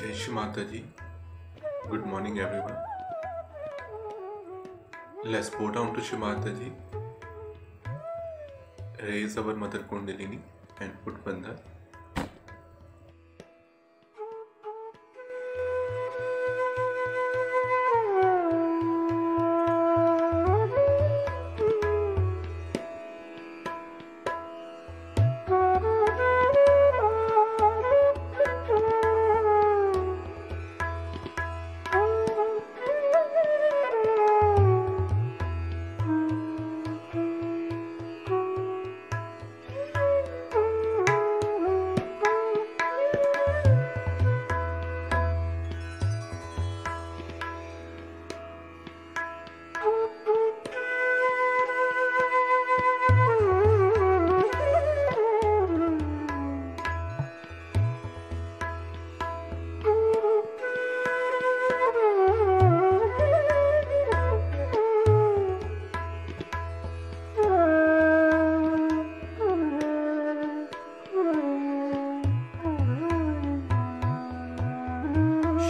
Mataji. Good morning, everyone. Let's bow down to Shri Mataji. Raise our Mother Kundalini and put Bandha.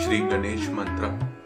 Shri Ganesh मंत्र।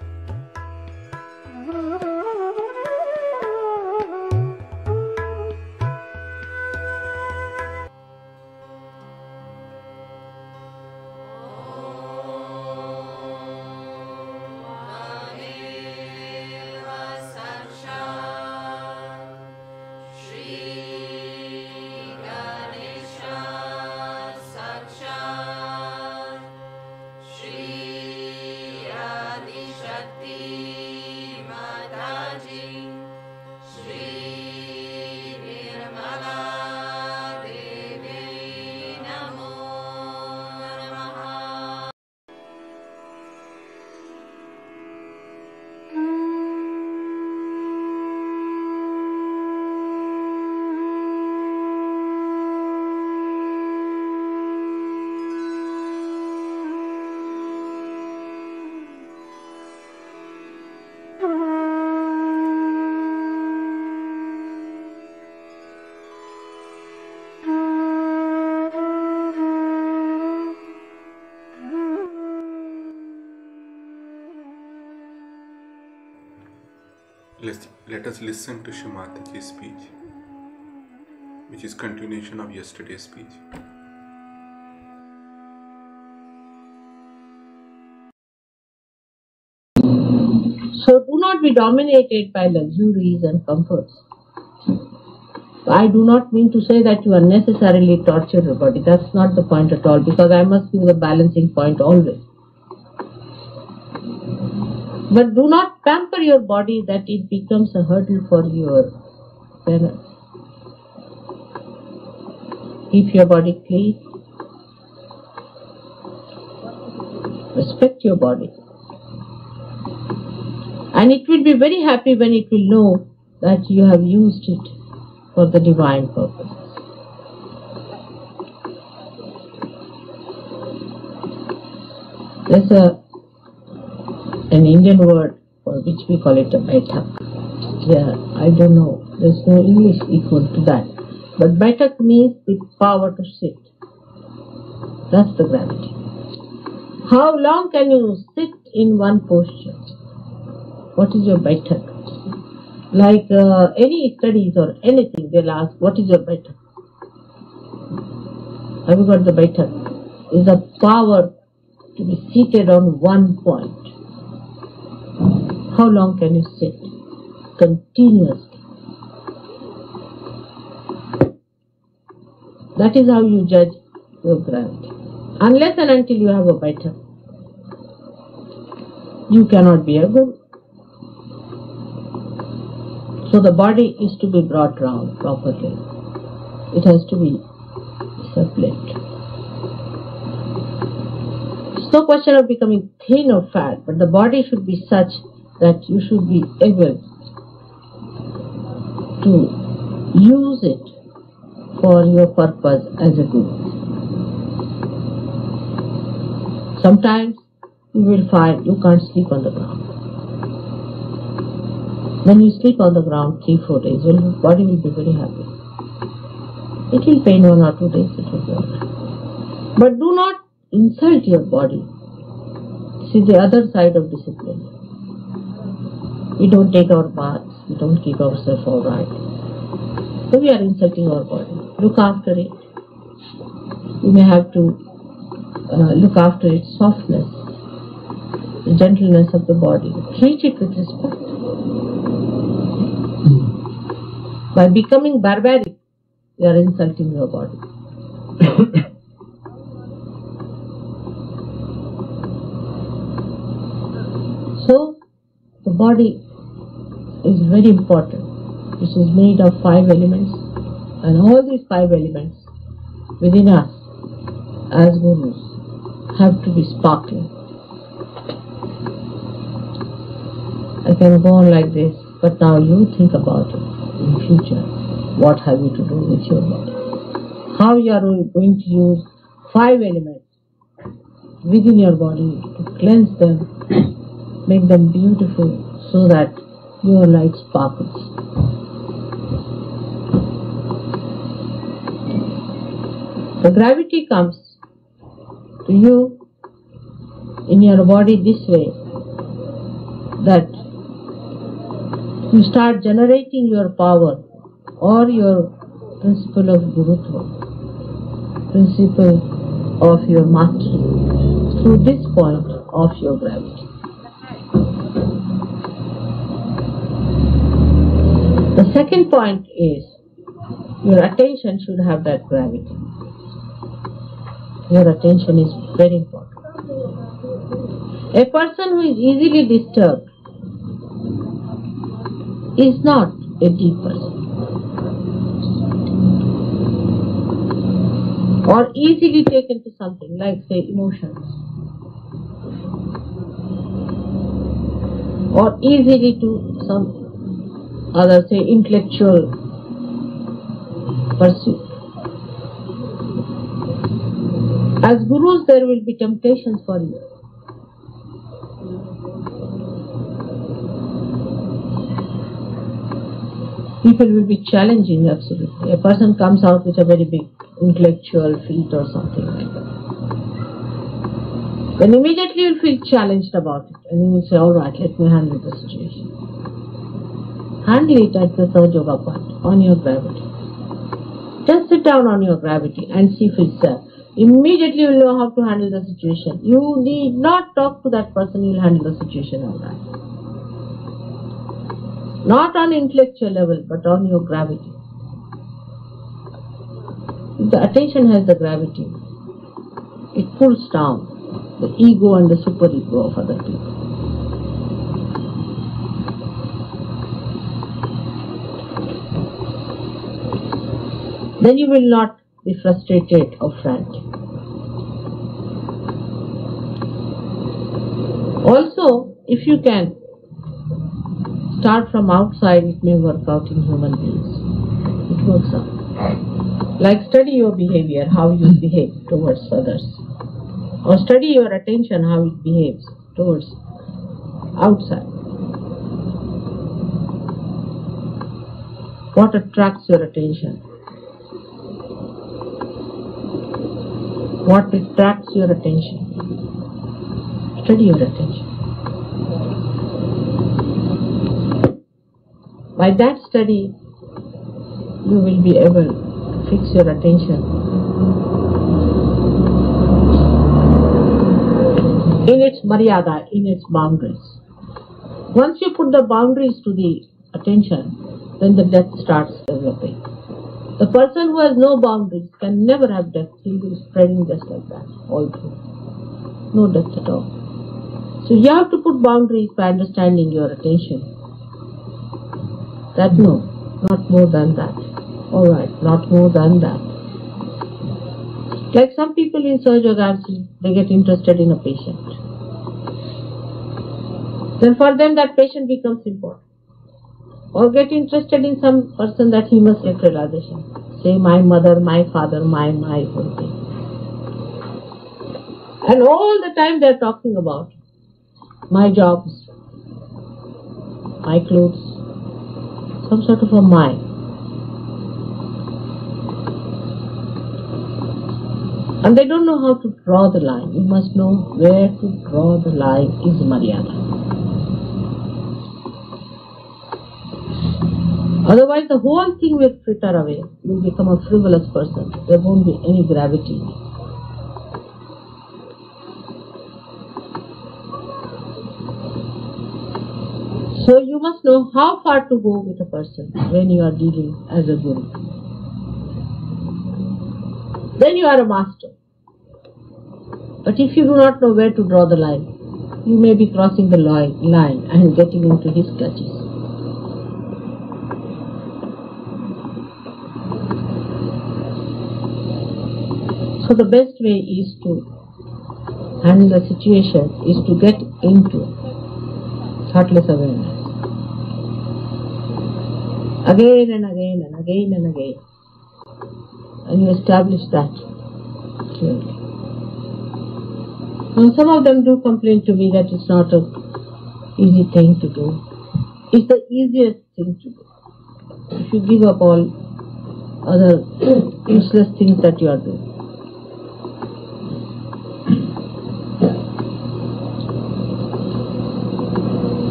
Let's, let us listen to Shri Mataji's speech, which is continuation of yesterday's speech. So do not be dominated by luxuries and comforts. I do not mean to say that you unnecessarily torture your body. That's not the point at all because I must give the balancing point always. But do not pamper your body that it becomes a hurdle for your penance. Keep your body clean. Respect your body. And it will be very happy when it will know that you have used it for the divine purpose. There's a an Indian word for which we call it a baitak. Yeah, I don't know. There's no English equal to that. But baitak means the power to sit. That's the gravity. How long can you sit in one posture? What is your baitak? Like uh, any studies or anything, they'll ask, what is your baitak? Have you got the baitak? Is the power to be seated on one point. How long can you sit? Continuously. That is how you judge your gravity. Unless and until you have a baitak, you cannot be a guru. So the body is to be brought round properly. It has to be disciplined. It's no question of becoming thin or fat, but the body should be such that you should be able to use it for your purpose as a guru. Sometimes you will find you can't sleep on the ground. When you sleep on the ground three, four days, your body will be very happy. It will pain one or two days, it will be alright. But do not insult your body is the other side of discipline. We don't take our baths, we don't keep ourselves all right. So we are insulting our body. Look after it. We may have to uh, look after its softness, the gentleness of the body. Treat it with respect. By becoming barbaric, you are insulting your body. so, the body is very important. which is made of five elements, and all these five elements within us as gurus have to be sparkling. I can go on like this, but now you think about it in future. What have you to do with your body? How you are going to use five elements within your body to cleanse them, make them beautiful, so that your light sparkles. The gravity comes to you in your body this way that you start generating your power or your principle of Gurutva, principle of your mastery through this point of your gravity. The second point is your attention should have that gravity. Your attention is very important. A person who is easily disturbed is not a deep person. Or easily taken to something like, say, emotions. Or easily to some other, say, intellectual pursuit. As gurus, there will be temptations for you. People will be challenging absolutely. A person comes out with a very big intellectual feat or something like that. Then immediately you'll feel challenged about it and you will say, Alright, let me handle the situation. Handle it at the third Yoga point, on your gravity. Just sit down on your gravity and see for yourself. Immediately you'll know how to handle the situation. You need not talk to that person, you'll handle the situation alright. Not on intellectual level, but on your gravity. If the attention has the gravity, it pulls down the ego and the superego of other people. Then you will not be frustrated or frantic. Also, if you can start from outside, it may work out in human beings. It works out. Like study your behavior, how you behave towards others. Or study your attention, how it behaves towards outside. What attracts your attention? What attracts your attention? Study your attention. By that study, you will be able to fix your attention in its maryada, in its boundaries. Once you put the boundaries to the attention, then the depth starts developing. The person who has no boundaries can never have depth. He'll be spreading just like that all through. No depth at all. So you have to put boundaries by understanding your attention. That no, not more than that. Alright, not more than that. Like some people in surgery, they get interested in a patient. Then for them that patient becomes important. Or get interested in some person that he must get realization. Say my mother, my father, my, my, whole thing. And all the time they are talking about my jobs, my clothes, some sort of a my. And they don't know how to draw the line. You must know where to draw the line is Maryada. Otherwise, the whole thing will fritter away. You will become a frivolous person. There won't be any gravity. So you must know how far to go with a person when you are dealing as a guru. Then you are a master. But if you do not know where to draw the line, you may be crossing the line and getting into his clutches. So the best way is to handle the situation is to get into thoughtless awareness. Again and again and again and again. And you establish that clearly. Now some of them do complain to me that it's not a easy thing to do. It's the easiest thing to do. If you give up all other useless things that you are doing.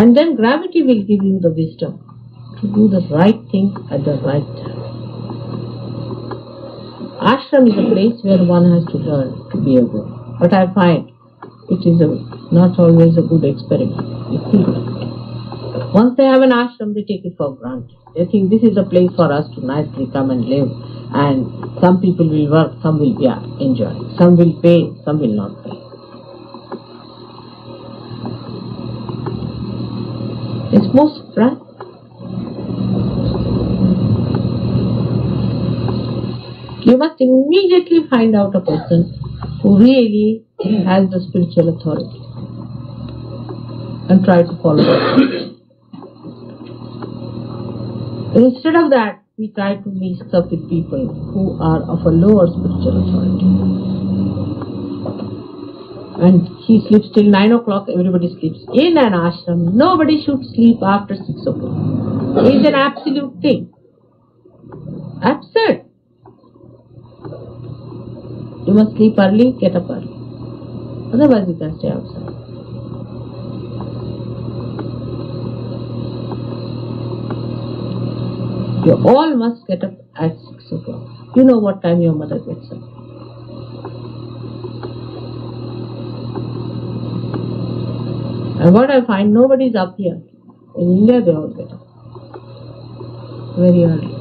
And then gravity will give you the wisdom to do the right thing at the right time. Ashram is a place where one has to learn to be a guru. But I find it is a, not always a good experiment. Once they have an ashram, they take it for granted. They think this is a place for us to nicely come and live. And some people will work, some will be enjoying. Some will pay, some will not pay. It's most right. You must immediately find out a person who really has the spiritual authority and try to follow it. Instead of that, we try to mix up with people who are of a lower spiritual authority. And he sleeps till 9 o'clock, everybody sleeps. In an ashram, nobody should sleep after 6 o'clock. Hmm. It's an absolute thing. Absurd. You must sleep early, get up early. Otherwise, you can stay outside. You all must get up at 6 o'clock. You know what time your mother gets up. And what I find, nobody is up here. In India, they all get up very early.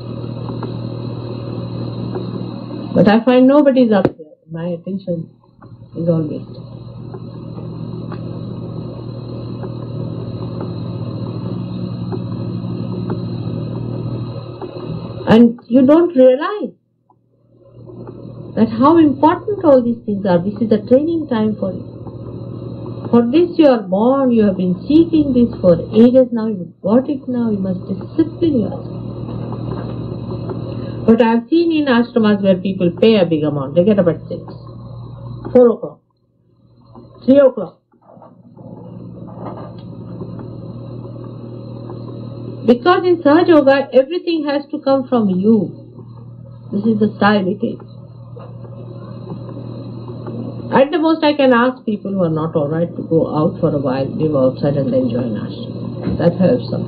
But I find nobody is up here. My attention is all wasted. And you don't realize that how important all these things are. This is a training time for you. For this you are born, you have been seeking this for ages now, you got it now, you must discipline yourself. But I have seen in ashramas where people pay a big amount, they get up at 6, 4 o'clock, 3 o'clock. Because in Sahaja Yoga, everything has to come from you. This is the style it is. At the most, I can ask people who are not alright to go out for a while, live outside, and then join ashram. That helps some.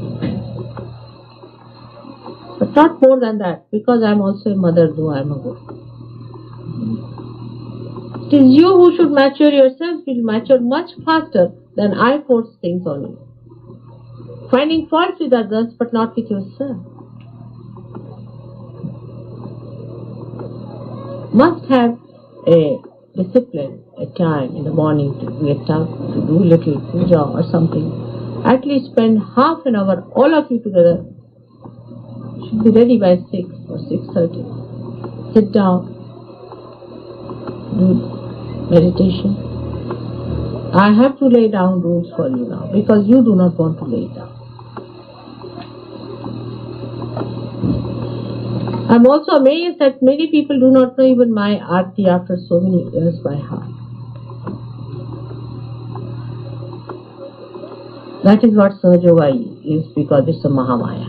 But not more than that, because I'm also a mother, though I'm a guru. It is you who should mature yourself, will mature much faster than I force things on you. Finding fault with others, but not with yourself. Must have a discipline, a time in the morning to get up, to do little puja or something. At least spend half an hour, all of you together. Should be ready by 6 or 6.30. Sit down, do meditation. I have to lay down rules for you now because you do not want to lay down. I'm also amazed that many people do not know even my arti after so many years by heart. That is what Sahaja is because it's a Mahamaya.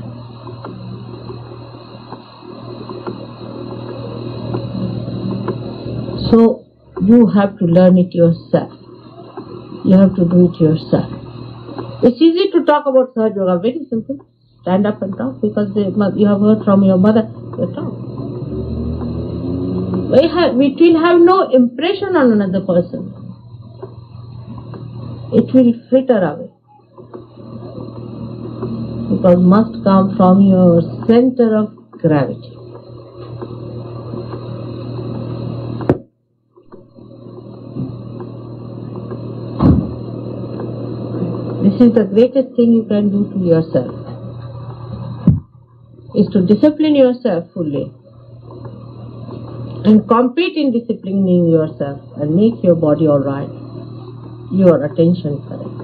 So you have to learn it yourself. You have to do it yourself. It's easy to talk about Sahaja very simple. Stand up and talk because they, you have heard from your mother, you talk. We have, it will have no impression on another person. It will fritter away. Because must come from your center of gravity. This is the greatest thing you can do to yourself. Is to discipline yourself fully and compete in disciplining yourself and make your body alright, your attention correct.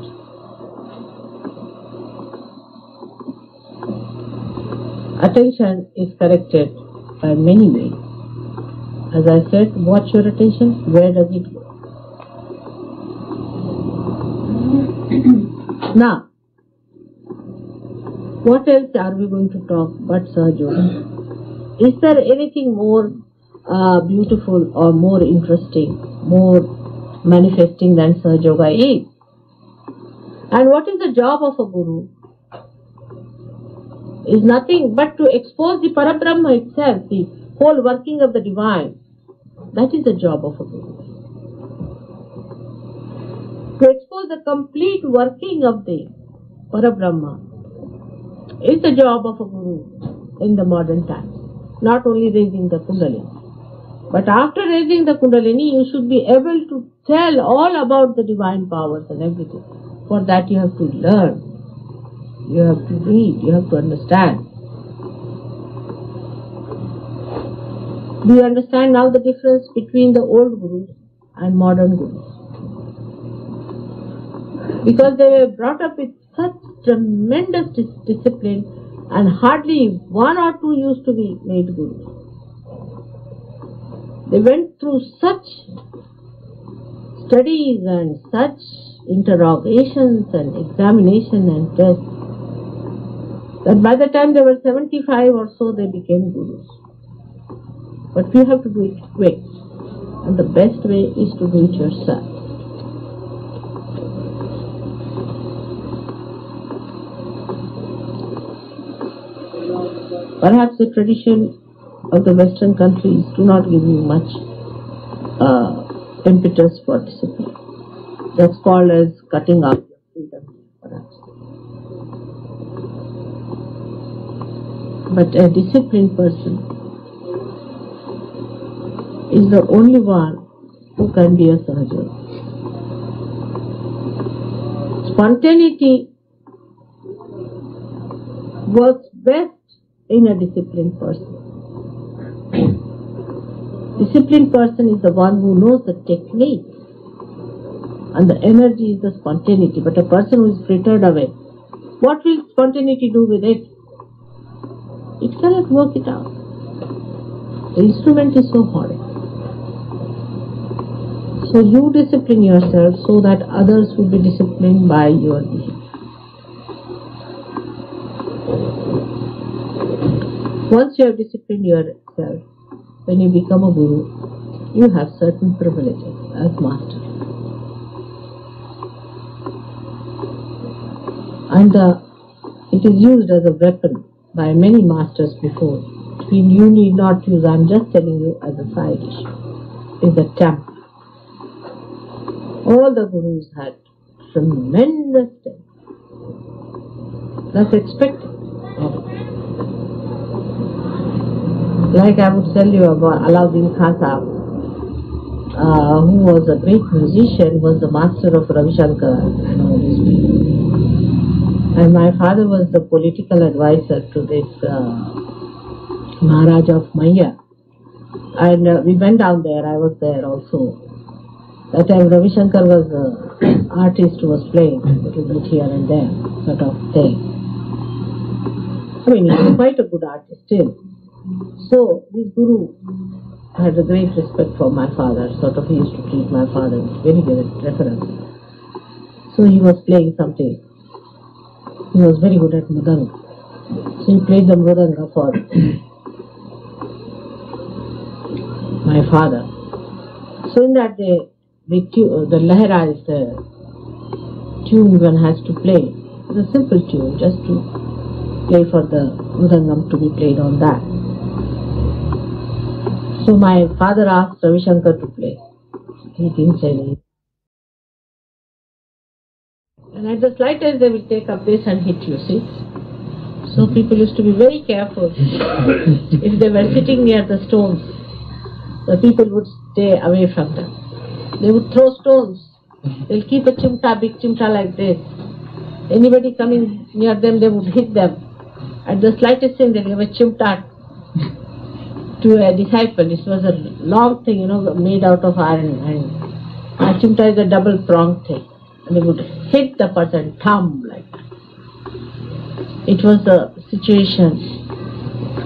Attention is corrected by many ways. As I said, watch your attention, where does it go? Now, what else are we going to talk but Sahaja Yoga? Is there anything more uh, beautiful or more interesting, more manifesting than Sahaja Yoga is? And what is the job of a guru? Is nothing but to expose the Parabrahma itself, the whole working of the divine. That is the job of a guru to expose the complete working of the Parabrahma is the job of a guru in the modern times. Not only raising the Kundalini, but after raising the Kundalini, you should be able to tell all about the divine powers and everything. For that, you have to learn, you have to read, you have to understand. Do you understand now the difference between the old gurus and modern gurus? because they were brought up with such tremendous dis- discipline and hardly one or two used to be made gurus. They went through such studies and such interrogations and examination and tests that by the time they were 75 or so they became gurus. But you have to do it quick and the best way is to do it yourself. Perhaps the tradition of the Western countries do not give you much uh, impetus for discipline. That's called as cutting up your freedom, perhaps. But a disciplined person is the only one who can be a Sahaja. Spontaneity works best in a disciplined person. disciplined person is the one who knows the technique and the energy is the spontaneity. But a person who is frittered away, what will spontaneity do with it? It cannot work it out. The instrument is so hard. So you discipline yourself so that others will be disciplined by your Once you have disciplined yourself, when you become a guru, you have certain privileges as master. And uh, it is used as a weapon by many masters before. You need not use, I'm just telling you as a side issue, is the temper. All the gurus had tremendous temper. That's expected. Like I would tell you about Alauddin Khan uh, who was a great musician, was the master of Ravi Shankar and all these people. And my father was the political advisor to this uh, Maharaj of Maihar. And uh, we went down there, I was there also. That time Ravi Shankar was an artist who was playing a little bit here and there, sort of thing. I mean, he was quite a good artist still. So, this guru had a great respect for my father, sort of he used to treat my father very good reference. So he was playing something. He was very good at mridanga. So he played the mridanga for my father. So in that the the, the lahara is the tune one has to play. It's a simple tune, just to play for the mridangam to be played on that. So my father asked Ravi Shankar to play. He didn't say anything. And at the slightest they will take up this and hit you, see? So people used to be very careful. if they were sitting near the stones, the people would stay away from them. They would throw stones. They'll keep a chimta, big chimta like this. Anybody coming near them, they would hit them. At the slightest thing, they'll give a chimta to a disciple. This was a long thing, you know, made out of iron. And a chimta is a double pronged thing. And they would hit the person, thumb like. It was a situation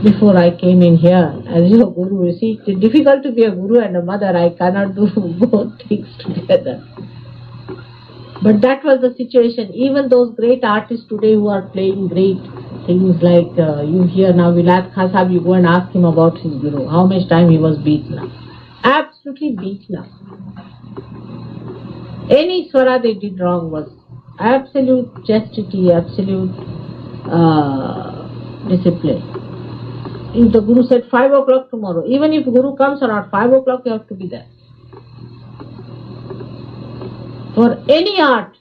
before I came in here as your guru. You see, it's difficult to be a guru and a mother. I cannot do both things together. But that was the situation. Even those great artists today who are playing great things like uh, you hear now Vilayat Khan you go and ask him about his guru, how much time he was beaten up. Absolutely beaten up. Any swara they did wrong was absolute chastity, absolute uh, discipline. If the Guru said 5 o'clock tomorrow, even if Guru comes or not, 5 o'clock you have to be there. For any art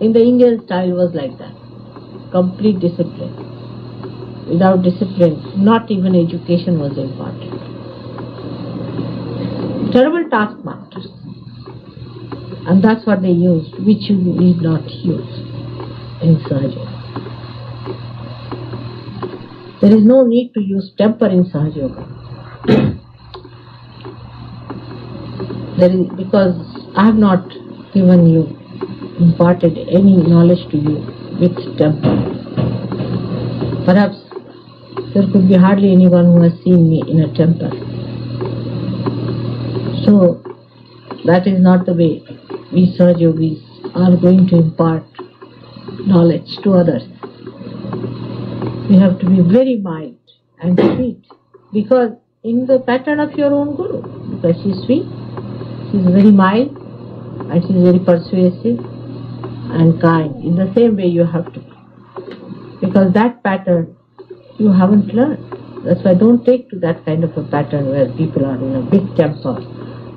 in the Indian style was like that. Complete discipline. Without discipline, not even education was imparted. Terrible taskmasters. And that's what they used, which you need not use in Sahaja. There is no need to use temper in Sahaja Yoga. there is, because I have not given you, imparted any knowledge to you with temper. Perhaps there could be hardly anyone who has seen me in a temper. So, that is not the way we Sahaja Yogis are going to impart knowledge to others. We have to be very mild and sweet because in the pattern of your own Guru, because she is sweet, she is very mild and she is very persuasive and kind. In the same way you have to. Because that pattern you haven't learned. That's why don't take to that kind of a pattern where people are in a big temper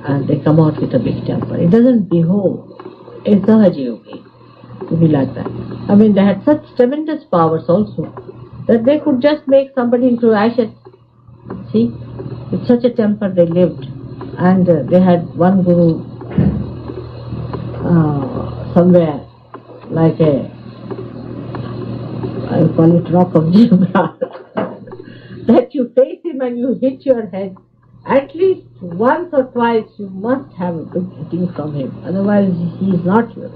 and they come out with a big temper. It doesn't behove a Sahaja Yogi to be like that. I mean, they had such tremendous powers also that they could just make somebody into ashes. See, with such a temper they lived, and uh, they had one guru uh, somewhere, like a I call it rock of Gibraltar, that you face him and you hit your head. At least once or twice you must have a big hitting from him, otherwise he is not your.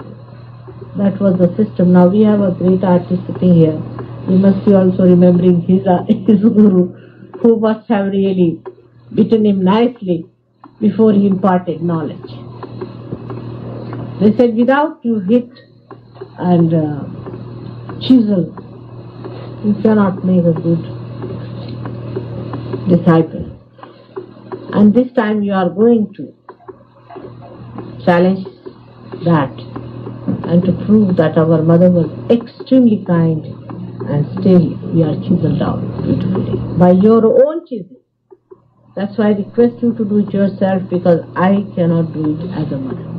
That was the system. Now we have a great artist sitting here. We must be also remembering his, uh, his guru, who must have really beaten him nicely before he imparted knowledge. They said, without you hit and uh, chisel, you cannot make a good disciple. And this time you are going to challenge that and to prove that our mother was extremely kind and still we are chiseled out beautifully by your own chisel. That's why I request you to do it yourself because I cannot do it as a mother.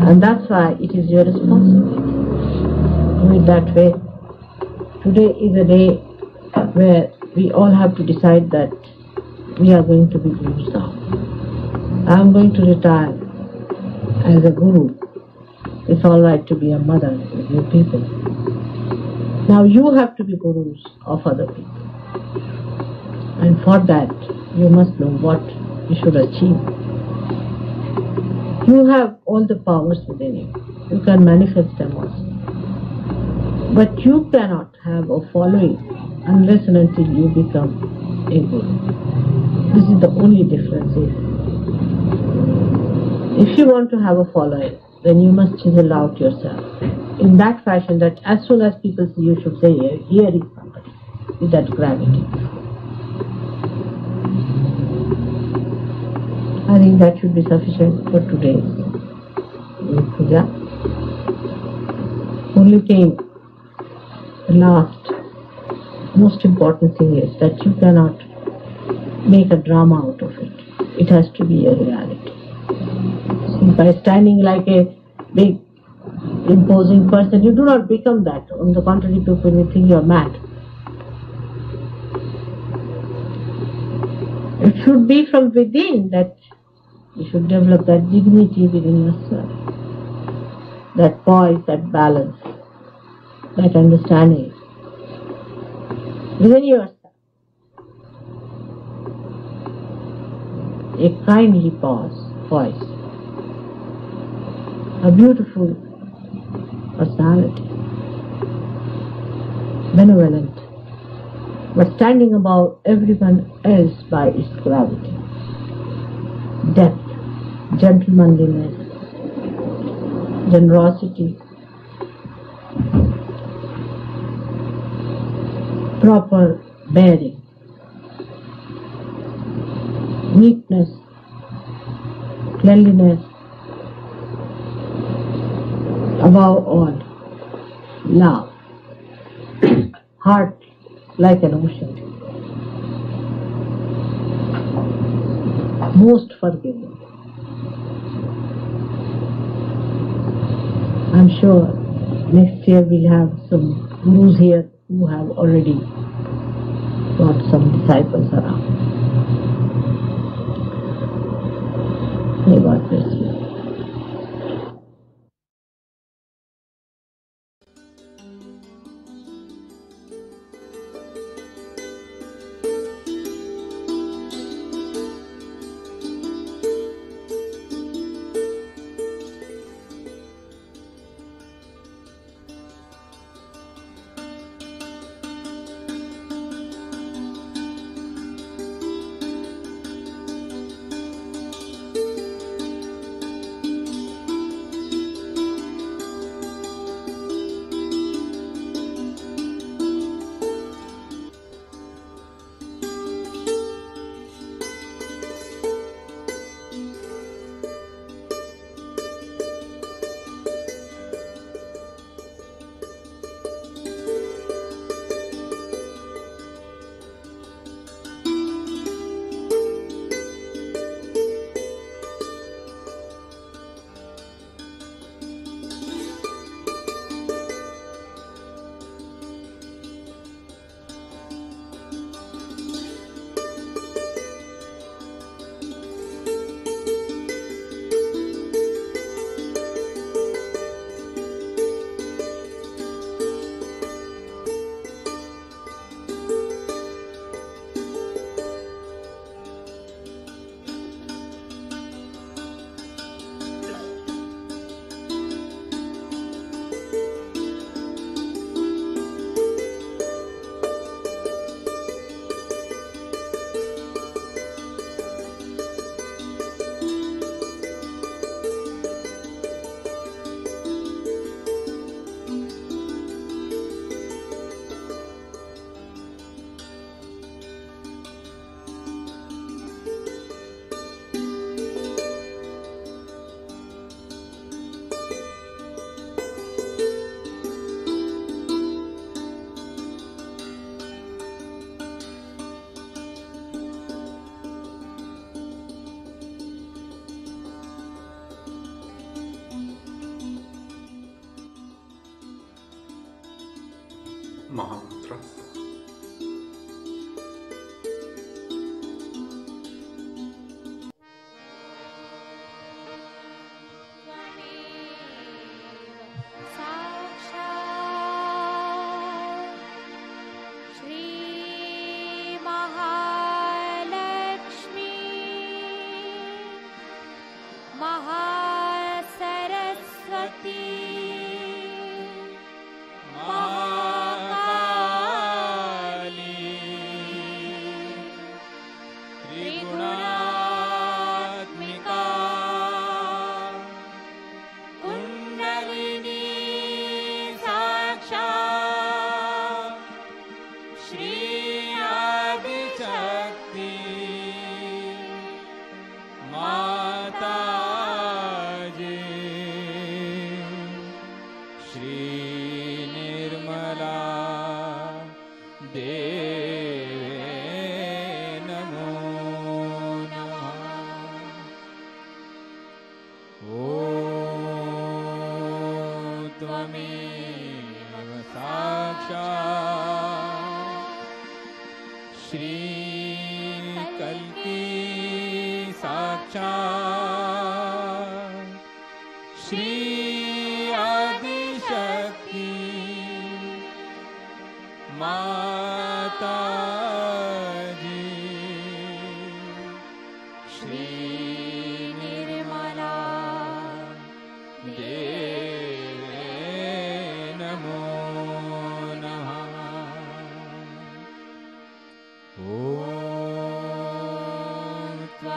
And that's why it is your responsibility. Do it that way. Today is a day where we all have to decide that we are going to be gurus now. I am going to retire as a guru. It's all right to be a mother with you people. Now you have to be gurus of other people. And for that, you must know what you should achieve. You have all the powers within you. You can manifest them also. But you cannot have a following unless and until you become a guru. This is the only difference here. If you want to have a following, then you must chisel out yourself in that fashion that as soon as people see you should say, here is somebody with that gravity. I think that should be sufficient for today. puja. Only thing, the last, most important thing is that you cannot make a drama out of it. It has to be a reality. See, by standing like a big, imposing person, you do not become that. On the contrary, people will think you are mad. It should be from within that you should develop that dignity within yourself, that poise, that balance, that understanding within yourself. A kindly pause, voice, a beautiful personality, benevolent, but standing above everyone else by its gravity. Gentlemanliness, generosity, proper bearing, neatness, cleanliness, above all, love, heart like an ocean, most forgiving. I'm sure next year we'll have some gurus here who have already got some disciples around. May God bless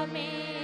me.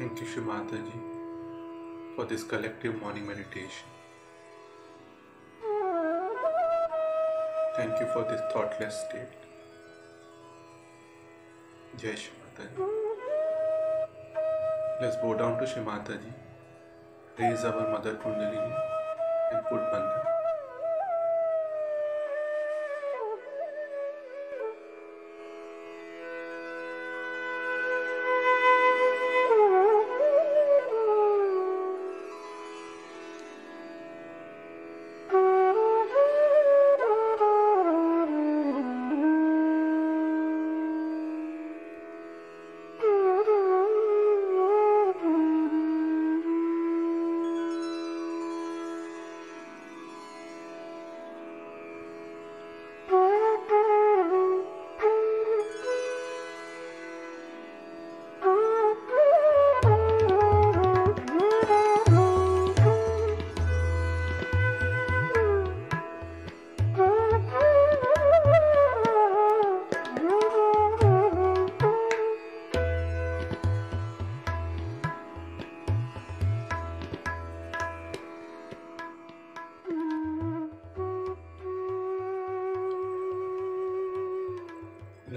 Thank you Shri Mata ji for this collective morning meditation thank you for this thoughtless state जय Shri Mata ji let's bow down to Shri Mata ji raise our mother Kundalini and put mandir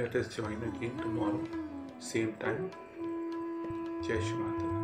Let us join again tomorrow, same time. Jai Shri Mata